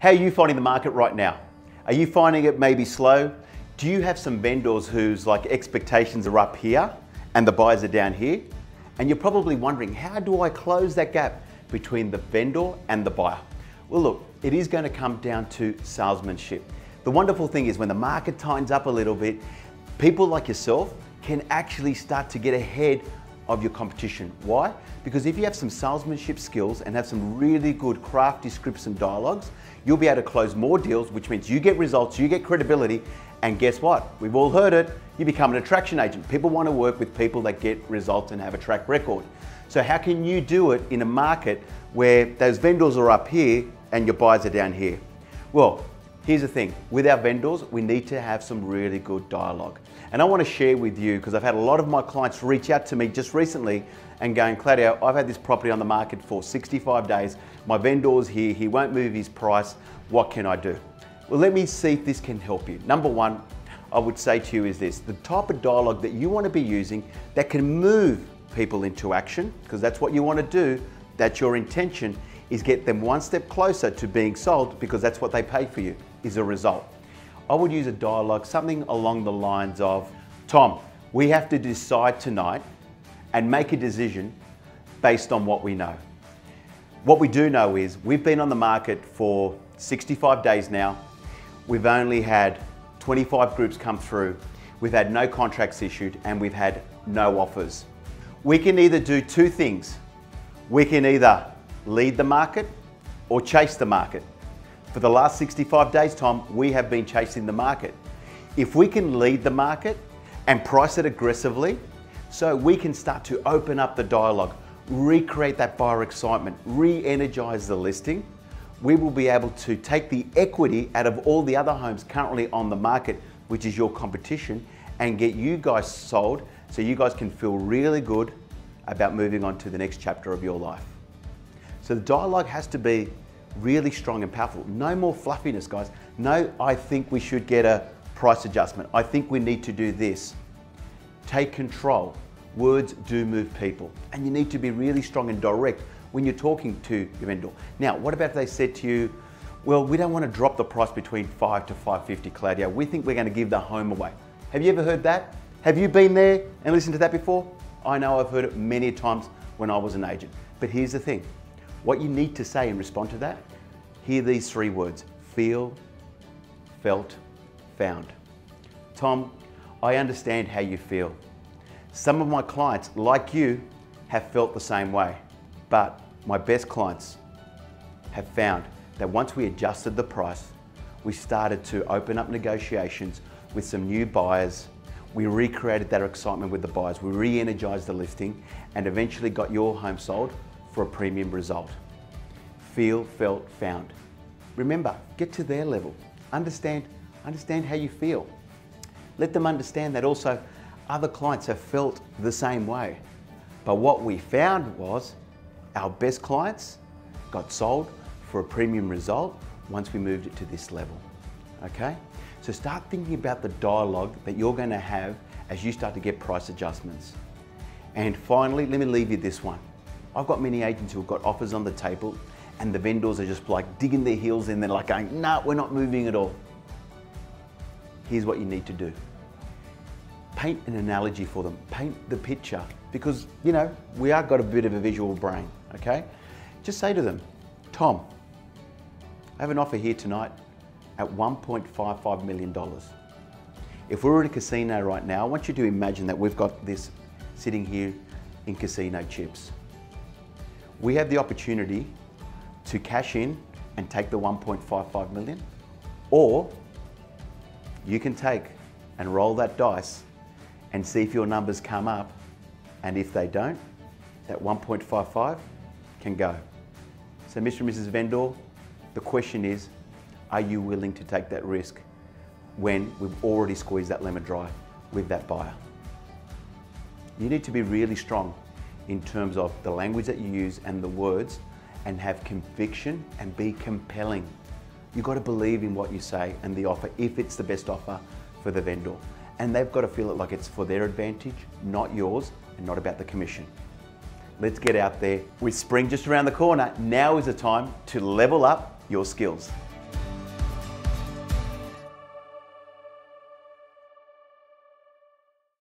How are you finding the market right now? Are you finding it maybe slow? Do you have some vendors whose like expectations are up here and the buyers are down here? And you're probably wondering, how do I close that gap between the vendor and the buyer? Well, look, it is going to come down to salesmanship. The wonderful thing is when the market tightens up a little bit, people like yourself can actually start to get ahead of your competition. Why? Because if you have some salesmanship skills and have some really good crafty scripts and dialogues, you'll be able to close more deals, which means you get results, you get credibility, and guess what? We've all heard it, you become an attraction agent. People want to work with people that get results and have a track record. So how can you do it in a market where those vendors are up here and your buyers are down here? Well, here's the thing, with our vendors, we need to have some really good dialogue. And I want to share with you, because I've had a lot of my clients reach out to me just recently and going, Claudio, I've had this property on the market for 65 days. My vendor's here, he won't move his price. What can I do? Well, let me see if this can help you. Number one, I would say to you is this, the type of dialogue that you want to be using that can move people into action, because that's what you want to do, that's your intention, is get them one step closer to being sold because that's what they pay for you, is a result. I would use a dialogue, something along the lines of, Tom, we have to decide tonight and make a decision based on what we know. What we do know is we've been on the market for 65 days now. We've only had 25 groups come through. We've had no contracts issued and we've had no offers. We can either do two things. We can either lead the market or chase the market. For the last 65 days, Tom, we have been chasing the market. If we can lead the market and price it aggressively, so we can start to open up the dialogue, recreate that buyer excitement, re-energize the listing, we will be able to take the equity out of all the other homes currently on the market, which is your competition, and get you guys sold so you guys can feel really good about moving on to the next chapter of your life. So the dialogue has to be really strong and powerful. No more fluffiness, guys. No, I think we should get a price adjustment. I think we need to do this. Take control. Words do move people. And you need to be really strong and direct when you're talking to your vendor. Now, what about if they said to you, well, we don't want to drop the price between 5 to 550, Claudio. We think we're going to give the home away. Have you ever heard that? Have you been there and listened to that before? I know I've heard it many times when I was an agent. But here's the thing. What you need to say in response to that, hear these three words, feel, felt, found. Tom, I understand how you feel. Some of my clients, like you, have felt the same way. But my best clients have found that once we adjusted the price, we started to open up negotiations with some new buyers. We recreated that excitement with the buyers. We re-energized the listing and eventually got your home sold for a premium result. Feel, felt, found. Remember, get to their level. Understand, understand how you feel. Let them understand that also other clients have felt the same way. But what we found was our best clients got sold for a premium result once we moved it to this level, okay? So start thinking about the dialogue that you're gonna have as you start to get price adjustments. And finally, let me leave you this one. I've got many agents who have got offers on the table and the vendors are just like digging their heels in, they're like going, no, nah, we're not moving at all. Here's what you need to do. Paint an analogy for them, paint the picture, because, you know, we are got a bit of a visual brain, okay? Just say to them, Tom, I have an offer here tonight at $1.55 million. If we were at a casino right now, I want you to imagine that we've got this sitting here in casino chips. We have the opportunity to cash in and take the 1.55 million, or you can take and roll that dice and see if your numbers come up, and if they don't, that 1.55 can go. So Mr. and Mrs. Vendor, the question is, are you willing to take that risk when we've already squeezed that lemon dry with that buyer? You need to be really strong in terms of the language that you use and the words and have conviction and be compelling. You've got to believe in what you say and the offer if it's the best offer for the vendor. And they've got to feel it like it's for their advantage, not yours, and not about the commission. Let's get out there. With spring just around the corner, now is the time to level up your skills.